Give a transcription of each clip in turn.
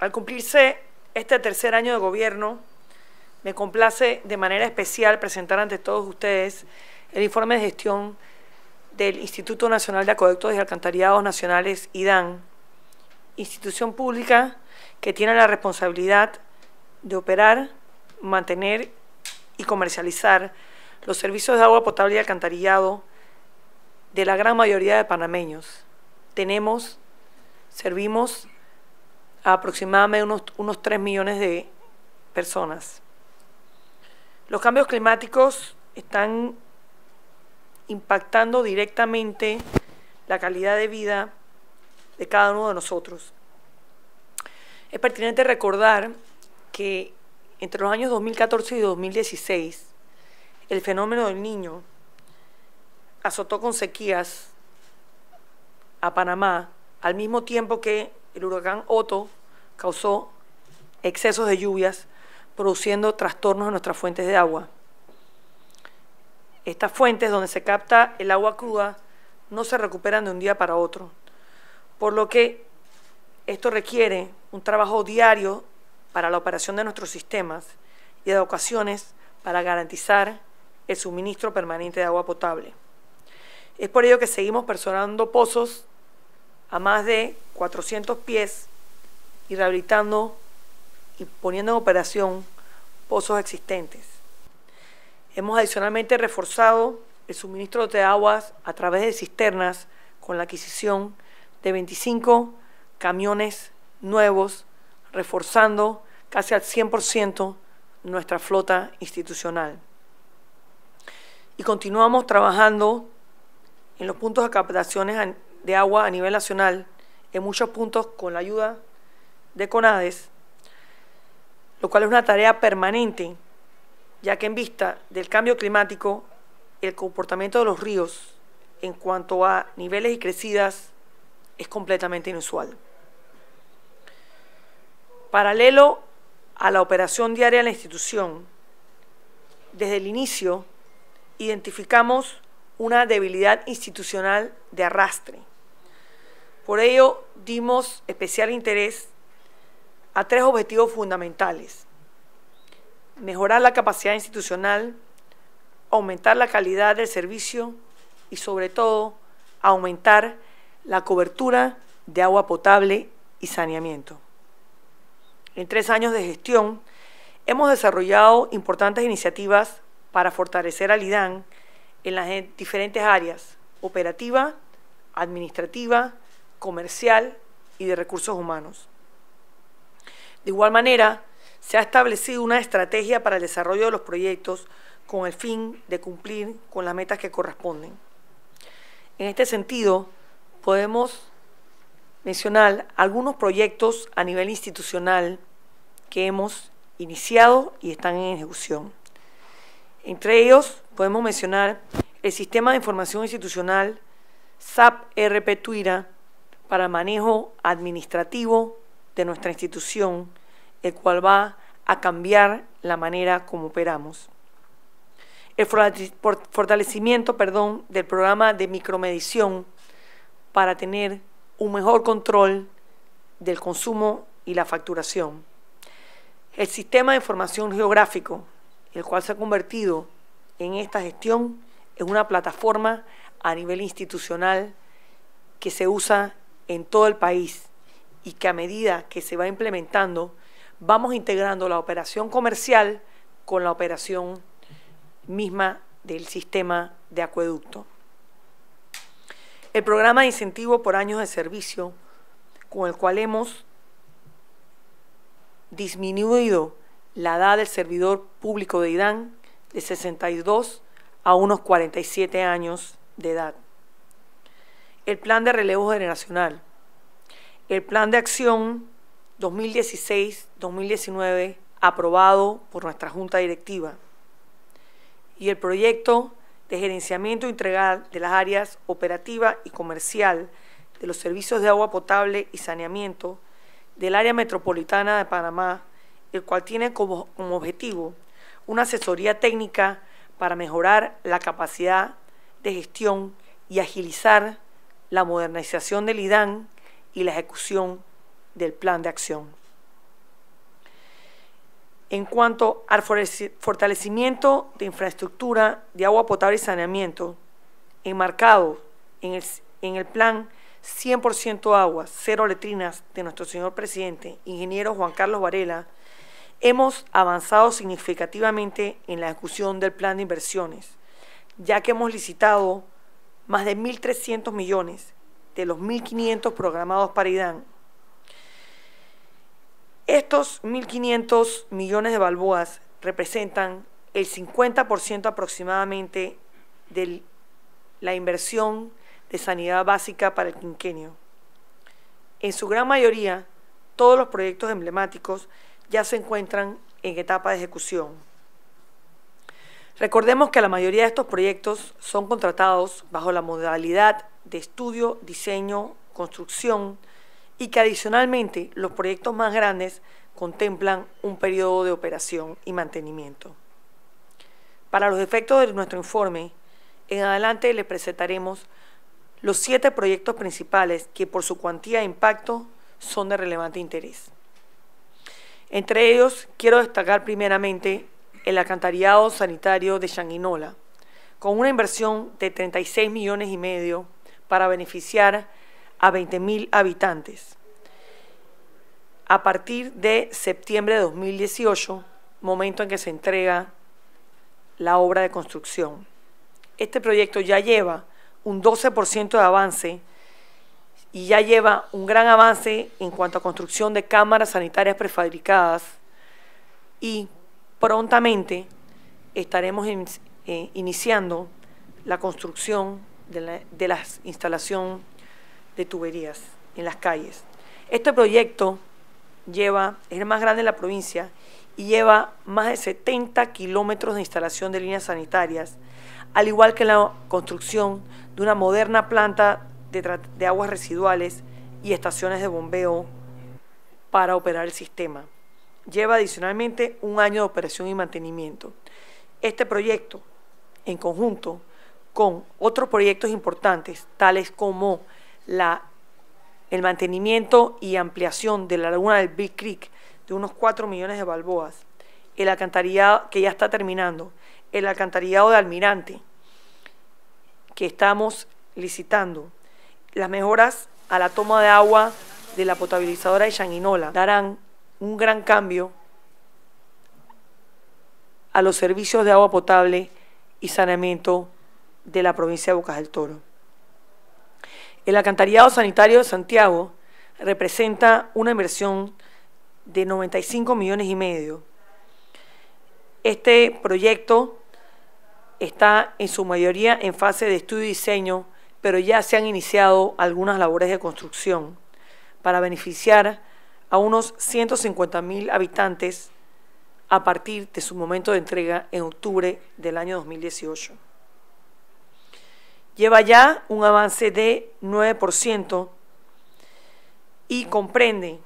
Al cumplirse este tercer año de gobierno, me complace de manera especial presentar ante todos ustedes el informe de gestión del Instituto Nacional de Acueductos y Alcantarillados Nacionales, IDAN, institución pública que tiene la responsabilidad de operar, mantener y comercializar los servicios de agua potable y alcantarillado de la gran mayoría de panameños. Tenemos, servimos a aproximadamente unos, unos 3 millones de personas. Los cambios climáticos están impactando directamente la calidad de vida de cada uno de nosotros. Es pertinente recordar que entre los años 2014 y 2016, el fenómeno del niño azotó con sequías a Panamá, al mismo tiempo que el huracán Otto causó excesos de lluvias, produciendo trastornos en nuestras fuentes de agua. Estas fuentes donde se capta el agua cruda no se recuperan de un día para otro, por lo que esto requiere un trabajo diario para la operación de nuestros sistemas y de ocasiones para garantizar el suministro permanente de agua potable. Es por ello que seguimos personando pozos a más de 400 pies y rehabilitando y poniendo en operación pozos existentes. Hemos adicionalmente reforzado el suministro de aguas a través de cisternas con la adquisición de 25 camiones nuevos, reforzando casi al 100% nuestra flota institucional. Y continuamos trabajando en los puntos de captaciones de agua a nivel nacional, en muchos puntos con la ayuda de CONADES, lo cual es una tarea permanente, ya que en vista del cambio climático, el comportamiento de los ríos en cuanto a niveles y crecidas es completamente inusual. Paralelo a la operación diaria de la institución, desde el inicio identificamos una debilidad institucional de arrastre. Por ello, dimos especial interés a tres objetivos fundamentales. Mejorar la capacidad institucional, aumentar la calidad del servicio y sobre todo aumentar la cobertura de agua potable y saneamiento. En tres años de gestión hemos desarrollado importantes iniciativas para fortalecer al IDAN en las diferentes áreas, operativa, administrativa, comercial y de recursos humanos. De igual manera, se ha establecido una estrategia para el desarrollo de los proyectos con el fin de cumplir con las metas que corresponden. En este sentido, podemos mencionar algunos proyectos a nivel institucional que hemos iniciado y están en ejecución. Entre ellos podemos mencionar el Sistema de Información Institucional SAP RP Tuira para manejo administrativo de nuestra institución, el cual va a cambiar la manera como operamos. El fortalecimiento perdón, del programa de micromedición para tener un mejor control del consumo y la facturación. El sistema de información geográfico, el cual se ha convertido en esta gestión, en una plataforma a nivel institucional que se usa en todo el país y que a medida que se va implementando, vamos integrando la operación comercial con la operación misma del sistema de acueducto. El programa de incentivo por años de servicio, con el cual hemos disminuido la edad del servidor público de IDAN de 62 a unos 47 años de edad. El plan de relevo generacional. El plan de acción 2016-2019 aprobado por nuestra Junta Directiva. Y el proyecto de gerenciamiento integral de las áreas operativa y comercial de los servicios de agua potable y saneamiento del área metropolitana de Panamá, el cual tiene como, objetivo una asesoría técnica para mejorar la capacidad de gestión y agilizar la modernización del IDAN y la ejecución del plan de acción. En cuanto al fortalecimiento de infraestructura de agua potable y saneamiento, enmarcado en el, plan 100% agua, cero letrinas de nuestro señor presidente, ingeniero Juan Carlos Varela, hemos avanzado significativamente en la ejecución del plan de inversiones, ya que hemos licitado más de 1.300 millones de los 1.500 programados para IDAN. Estos 1.500 millones de balboas representan el 50% aproximadamente de la inversión de sanidad básica para el quinquenio. En su gran mayoría, todos los proyectos emblemáticos ya se encuentran en etapa de ejecución. Recordemos que la mayoría de estos proyectos son contratados bajo la modalidad de estudio, diseño, construcción y que adicionalmente los proyectos más grandes contemplan un periodo de operación y mantenimiento. Para los efectos de nuestro informe, en adelante les presentaremos los siete proyectos principales que por su cuantía e impacto son de relevante interés. Entre ellos, quiero destacar primeramente el alcantarillado sanitario de Changuinola, con una inversión de 36 millones y medio para beneficiar a 20.000 habitantes. A partir de septiembre de 2018, momento en que se entrega la obra de construcción. Este proyecto ya lleva un 12% de avance y ya lleva un gran avance en cuanto a construcción de cámaras sanitarias prefabricadas y prontamente estaremos eh, iniciando la construcción de la, de la instalación de tuberías en las calles. Este proyecto lleva, es el más grande de la provincia y lleva más de 70 kilómetros de instalación de líneas sanitarias, al igual que la construcción de una moderna planta de, aguas residuales y estaciones de bombeo para operar el sistema. Lleva adicionalmente un año de operación y mantenimiento. Este proyecto, en conjunto con otros proyectos importantes, tales como la, el mantenimiento y ampliación de la laguna del Big Creek de unos 4 millones de balboas, el alcantarillado que ya está terminando, el alcantarillado de Almirante, que estamos licitando. Las mejoras a la toma de agua de la potabilizadora de Changuinola darán un gran cambio a los servicios de agua potable y saneamiento de la provincia de Bocas del Toro. El alcantarillado sanitario de Santiago representa una inversión de 95 millones y medio. Este proyecto está en su mayoría en fase de estudio y diseño, pero ya se han iniciado algunas labores de construcción para beneficiar a unos 150 mil habitantes a partir de su momento de entrega en octubre del año 2018. Lleva ya un avance de 9% y comprende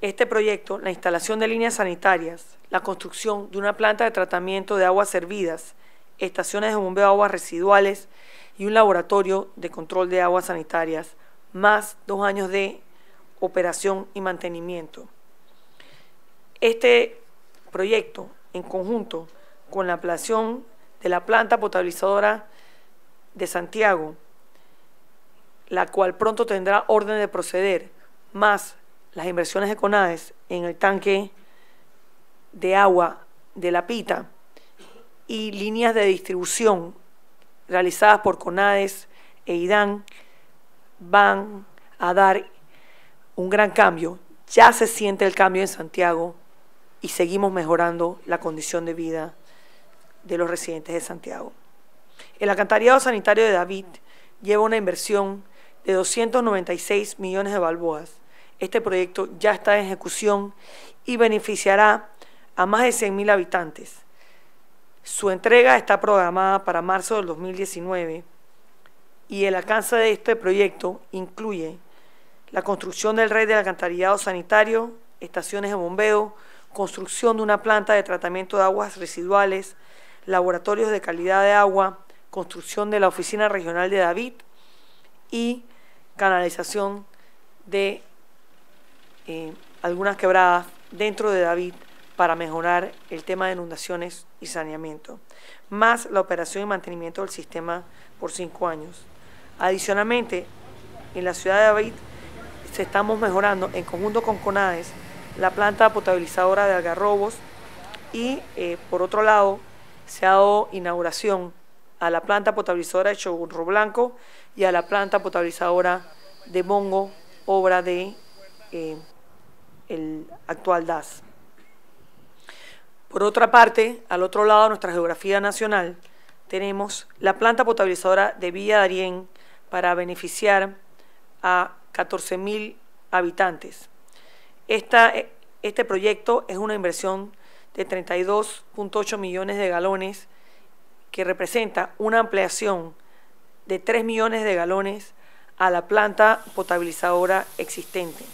este proyecto la instalación de líneas sanitarias, la construcción de una planta de tratamiento de aguas servidas, estaciones de bombeo de aguas residuales y un laboratorio de control de aguas sanitarias, más dos años de operación y mantenimiento. Este proyecto, en conjunto con la ampliación de la planta potabilizadora de Santiago, la cual pronto tendrá orden de proceder, más las inversiones de CONADES en el tanque de agua de la Pita, y líneas de distribución realizadas por CONADES e IDAN van a dar un gran cambio. Ya se siente el cambio en Santiago y seguimos mejorando la condición de vida de los residentes de Santiago. El alcantarillado sanitario de David lleva una inversión de 296 millones de balboas. Este proyecto ya está en ejecución y beneficiará a más de 100.000 habitantes. Su entrega está programada para marzo del 2019 y el alcance de este proyecto incluye la construcción del red de alcantarillado sanitario, estaciones de bombeo, construcción de una planta de tratamiento de aguas residuales, laboratorios de calidad de agua, construcción de la oficina regional de David y canalización de eh, algunas quebradas dentro de David para mejorar el tema de inundaciones y saneamiento, más la operación y mantenimiento del sistema por cinco años. Adicionalmente, en la ciudad de David se estamos mejorando en conjunto con CONADES la planta potabilizadora de Algarrobos y eh, por otro lado se ha dado inauguración a la planta potabilizadora de Chogurro Blanco y a la planta potabilizadora de Mongo, obra de eh, el actual DAS. Por otra parte, al otro lado de nuestra geografía nacional, tenemos la planta potabilizadora de Villa Darién para beneficiar a 14.000 habitantes. este proyecto es una inversión de 32.8 millones de galones que representa una ampliación de 3 millones de galones a la planta potabilizadora existente.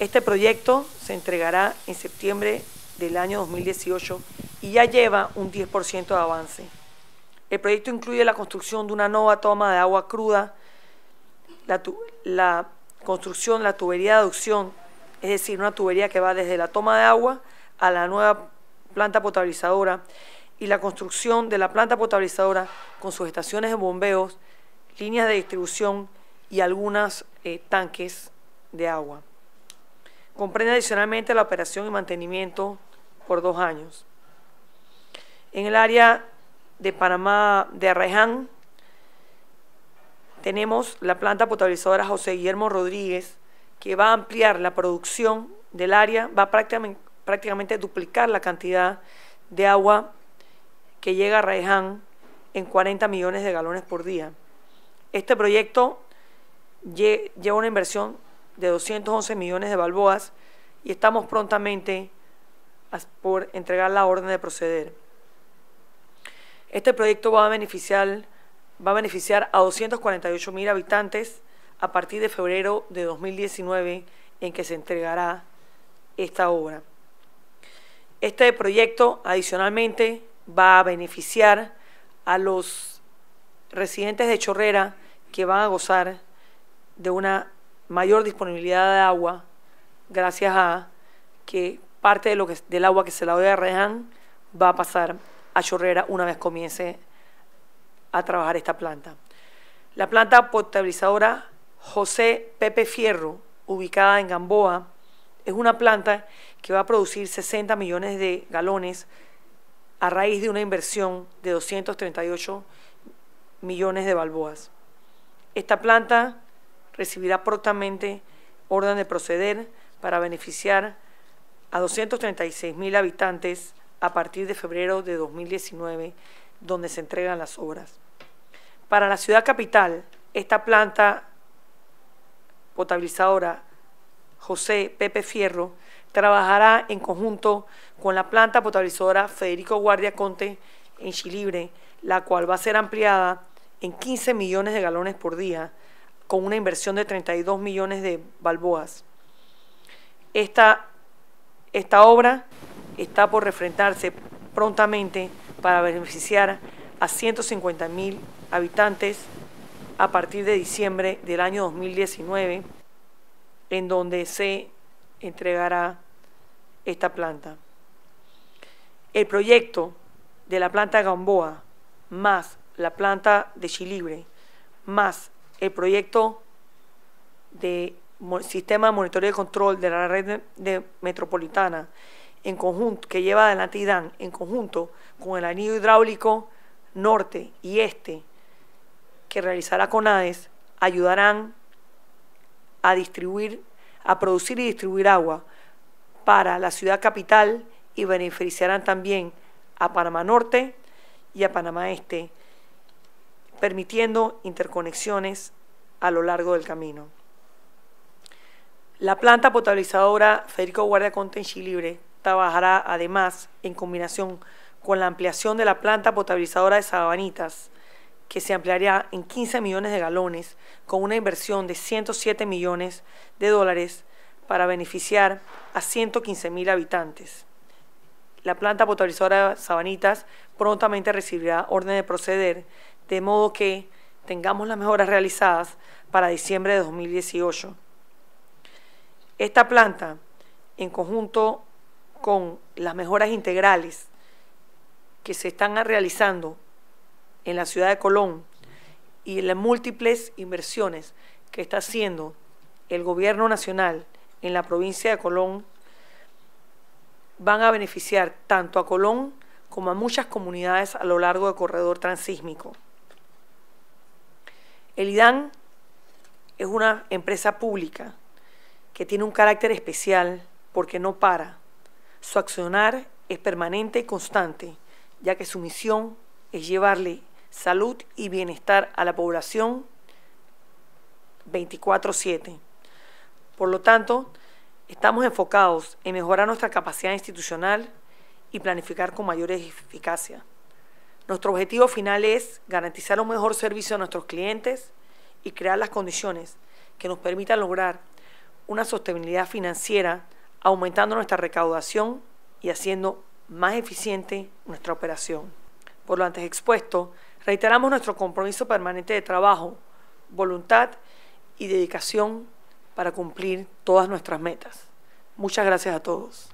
Este proyecto se entregará en septiembre del año 2018 y ya lleva un 10% de avance. El proyecto incluye la construcción de una nueva toma de agua cruda, la, construcción de la tubería de aducción, es decir, una tubería que va desde la toma de agua a la nueva planta potabilizadora y la construcción de la planta potabilizadora con sus estaciones de bombeos, líneas de distribución y algunos eh, tanques de agua. Comprende adicionalmente la operación y mantenimiento por dos años. En el área de Panamá de Arreján tenemos la planta potabilizadora José Guillermo Rodríguez que va a ampliar la producción del área, va a prácticamente, prácticamente duplicar la cantidad de agua que llega a Arreján en 40 millones de galones por día. Este proyecto lleva una inversión de 211 millones de balboas y estamos prontamente por entregar la orden de proceder. Este proyecto va a beneficiar, va a, beneficiar a 248 mil habitantes a partir de febrero de 2019 en que se entregará esta obra. Este proyecto adicionalmente va a beneficiar a los residentes de Chorrera que van a gozar de una mayor disponibilidad de agua gracias a que parte de lo que, del agua que se la doy a Reján va a pasar a Chorrera una vez comience a trabajar esta planta. La planta potabilizadora José Pepe Fierro, ubicada en Gamboa, es una planta que va a producir 60 millones de galones a raíz de una inversión de 238 millones de balboas. Esta planta recibirá prontamente orden de proceder para beneficiar a 236 mil habitantes a partir de febrero de 2019, donde se entregan las obras. Para la ciudad capital, esta planta potabilizadora José Pepe Fierro trabajará en conjunto con la planta potabilizadora Federico Guardia Conte en Chilibre, la cual va a ser ampliada en 15 millones de galones por día con una inversión de 32 millones de balboas. Esta, esta obra está por refrentarse prontamente para beneficiar a 150 mil habitantes a partir de diciembre del año 2019, en donde se entregará esta planta. El proyecto de la planta Gamboa más la planta de Chilibre más el proyecto de sistema de monitoreo y control de la red metropolitana en conjunto que lleva adelante IDAN en conjunto con el anillo hidráulico norte y este que realizará CONADES ayudarán a distribuir, a producir y distribuir agua para la ciudad capital y beneficiarán también a Panamá Norte y a Panamá Este permitiendo interconexiones a lo largo del camino. La planta potabilizadora Federico Guardia Conte trabajará además en combinación con la ampliación de la planta potabilizadora de Sabanitas, que se ampliaría en 15 millones de galones con una inversión de 107 millones de dólares para beneficiar a 115 mil habitantes. La planta potabilizadora Sabanitas prontamente recibirá orden de proceder de modo que tengamos las mejoras realizadas para diciembre de 2018. Esta planta, en conjunto con las mejoras integrales que se están realizando en la ciudad de Colón y las múltiples inversiones que está haciendo el gobierno nacional en la provincia de Colón, van a beneficiar tanto a Colón como a muchas comunidades a lo largo del corredor transísmico. El IDAN es una empresa pública que tiene un carácter especial porque no para. Su accionar es permanente y constante, ya que su misión es llevarle salud y bienestar a la población 24/7. Por lo tanto, estamos enfocados en mejorar nuestra capacidad institucional y planificar con mayor eficacia. Nuestro objetivo final es garantizar un mejor servicio a nuestros clientes y crear las condiciones que nos permitan lograr una sostenibilidad financiera, aumentando nuestra recaudación y haciendo más eficiente nuestra operación. Por lo antes expuesto, reiteramos nuestro compromiso permanente de trabajo, voluntad y dedicación para cumplir todas nuestras metas. Muchas gracias a todos.